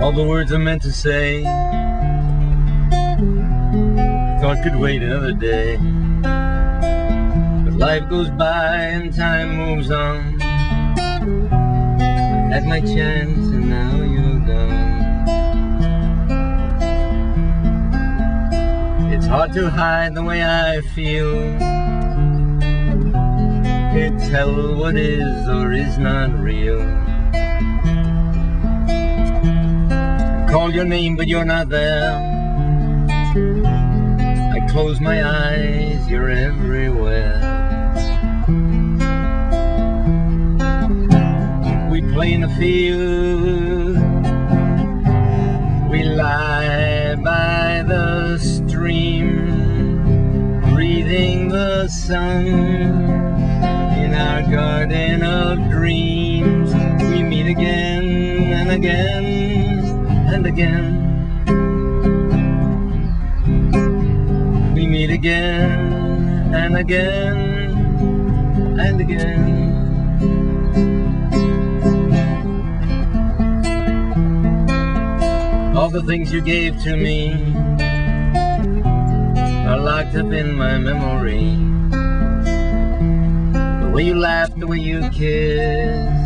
All the words I meant to say. Thought could wait another day. But life goes by and time moves on. I had my chance and now you're gone. It's hard to hide the way I feel. Can't tell what is or is not real call your name, but you're not there. I close my eyes, you're everywhere. We play in the field, we lie by the stream, breathing the sun in our garden of dreams. We meet again and again again. We meet again and again and again. All the things you gave to me are locked up in my memory. The way you laughed, the way you kissed.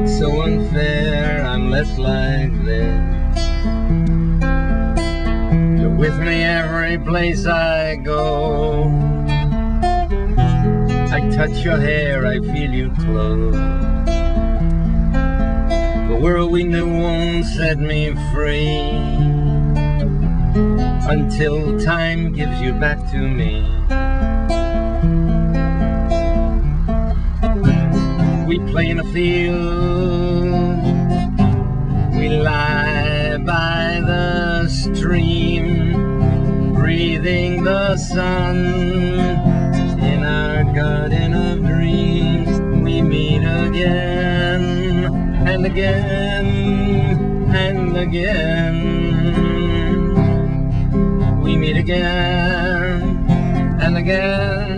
It's so unfair, I'm left like this. You're with me every place I go. I touch your hair, I feel you close. The world we knew won't set me free until time gives you back to me. We play in a field, breathing the sun in our garden of dreams. We meet again and again and again. We meet again and again.